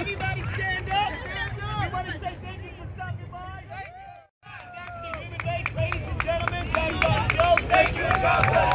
Everybody stand up. Stand up. We want to say thank you for stopping by. That's the human base, ladies and gentlemen. That's our show. Thank you and God bless.